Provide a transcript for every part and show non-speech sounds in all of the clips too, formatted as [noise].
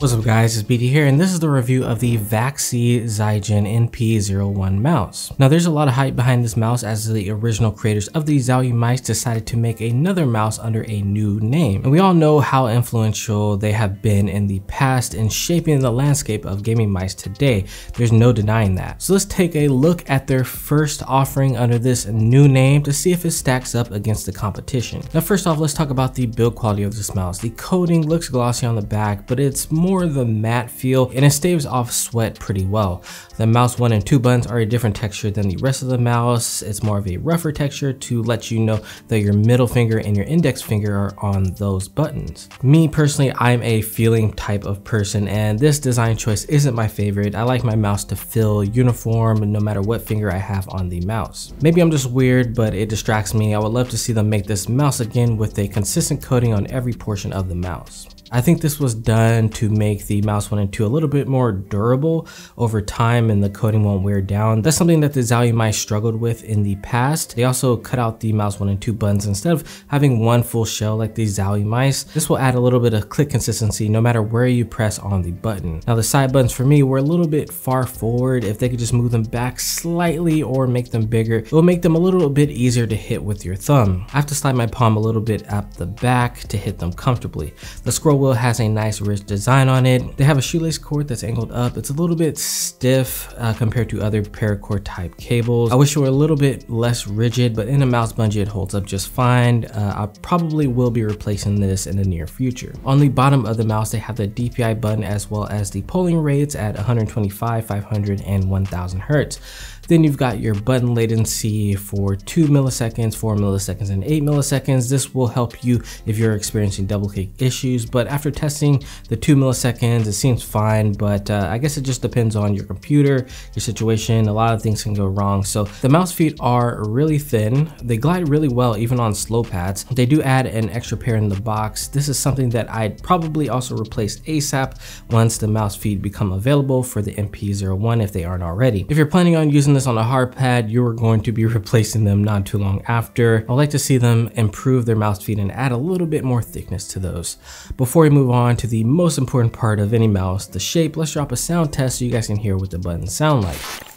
What's up guys, it's BT here and this is the review of the Vaxee Zygen NP01 mouse. Now there's a lot of hype behind this mouse as the original creators of the Zowie mice decided to make another mouse under a new name. And we all know how influential they have been in the past in shaping the landscape of gaming mice today. There's no denying that. So let's take a look at their first offering under this new name to see if it stacks up against the competition. Now first off, let's talk about the build quality of this mouse. The coating looks glossy on the back, but it's more more the matte feel and it staves off sweat pretty well. The mouse 1 and 2 buttons are a different texture than the rest of the mouse. It's more of a rougher texture to let you know that your middle finger and your index finger are on those buttons. Me personally, I'm a feeling type of person and this design choice isn't my favorite. I like my mouse to feel uniform no matter what finger I have on the mouse. Maybe I'm just weird, but it distracts me. I would love to see them make this mouse again with a consistent coating on every portion of the mouse. I think this was done to make the mouse 1 and 2 a little bit more durable over time and the coating won't wear down. That's something that the Zowie mice struggled with in the past. They also cut out the mouse 1 and 2 buttons instead of having one full shell like the Zowie mice. This will add a little bit of click consistency no matter where you press on the button. Now the side buttons for me were a little bit far forward. If they could just move them back slightly or make them bigger, it will make them a little bit easier to hit with your thumb. I have to slide my palm a little bit at the back to hit them comfortably. The scroll wheel has a nice rich design on it. They have a shoelace cord that's angled up. It's a little bit stiff uh, compared to other paracord type cables. I wish it were a little bit less rigid, but in a mouse bungee it holds up just fine. Uh, I probably will be replacing this in the near future. On the bottom of the mouse, they have the DPI button as well as the polling rates at 125, 500, and 1000 hertz. Then you've got your button latency for 2 milliseconds, 4 milliseconds, and 8 milliseconds. This will help you if you're experiencing double click issues, but after testing the 2 milliseconds, it seems fine, but uh, I guess it just depends on your computer, your situation. A lot of things can go wrong. So the mouse feet are really thin. They glide really well even on slow pads. They do add an extra pair in the box. This is something that I'd probably also replace ASAP once the mouse feet become available for the NP01 if they aren't already. If you're planning on using this on a hard pad, you are going to be replacing them not too long after. I'd like to see them improve their mouse feet and add a little bit more thickness to those. Before we move on to the most important part of any mouse, the shape, let's drop a sound test so you guys can hear what the buttons sound like.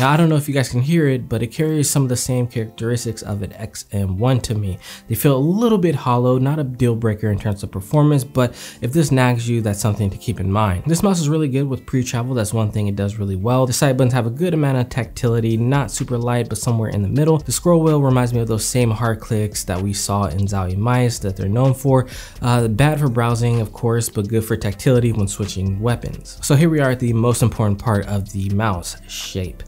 Now I don't know if you guys can hear it, but it carries some of the same characteristics of an XM1 to me. They feel a little bit hollow, not a deal breaker in terms of performance, but if this nags you, that's something to keep in mind. This mouse is really good with pre-travel, that's one thing it does really well. The side buttons have a good amount of tactility, not super light, but somewhere in the middle. The scroll wheel reminds me of those same hard clicks that we saw in Zowie mice that they're known for. Uh, bad for browsing, of course, but good for tactility when switching weapons. So here we are at the most important part of the mouse, shape.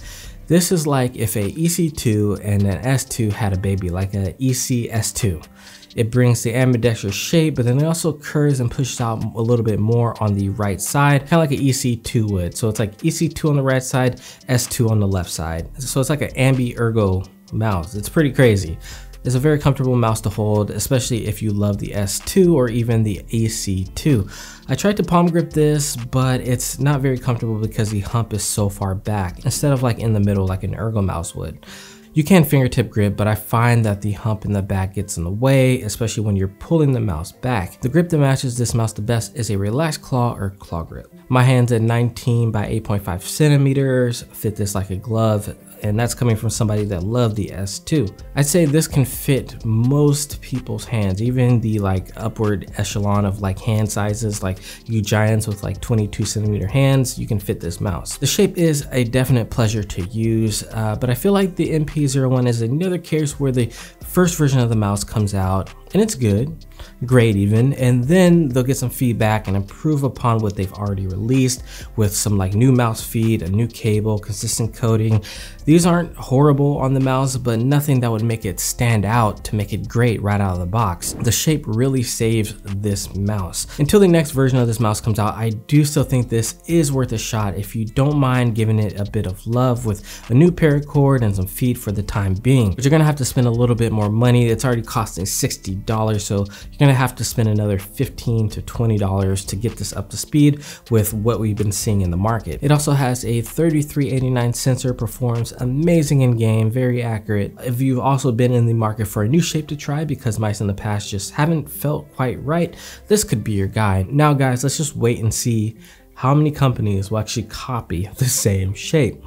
This is like if a EC2 and an S2 had a baby, like an EC-S2. It brings the ambidextrous shape, but then it also curves and pushes out a little bit more on the right side, kind of like an EC2 would. So it's like EC2 on the right side, S2 on the left side. So it's like an ambi ergo mouse. It's pretty crazy. It's a very comfortable mouse to hold, especially if you love the S2 or even the EC2. I tried to palm grip this, but it's not very comfortable because the hump is so far back, instead of like in the middle like an Ergo mouse would. You can fingertip grip, but I find that the hump in the back gets in the way, especially when you're pulling the mouse back. The grip that matches this mouse the best is a relaxed claw or claw grip. My hands at 19 by 8.5 centimeters fit this like a glove and that's coming from somebody that loved the S2. I'd say this can fit most people's hands, even the like upward echelon of like hand sizes, like you giants with like 22 centimeter hands, you can fit this mouse. The shape is a definite pleasure to use, uh, but I feel like the NP01 is another case where the first version of the mouse comes out and it's good, great even, and then they'll get some feedback and improve upon what they've already released with some like new mouse feed, a new cable, consistent coding. These aren't horrible on the mouse, but nothing that would make it stand out to make it great right out of the box. The shape really saves this mouse. Until the next version of this mouse comes out, I do still think this is worth a shot if you don't mind giving it a bit of love with a new paracord and some feed for the time being. But you're gonna have to spend a little bit more money. It's already costing $60, so you're gonna have to spend another $15 to $20 to get this up to speed with what we've been seeing in the market. It also has a 3389 sensor, performs amazing in game, very accurate. If you've also been in the market for a new shape to try because mice in the past just haven't felt quite right, this could be your guy. Now guys, let's just wait and see how many companies will actually copy [laughs] the same shape.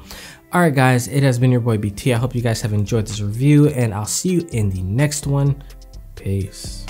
Alright guys, it has been your boy BT. I hope you guys have enjoyed this review and I'll see you in the next one. Peace.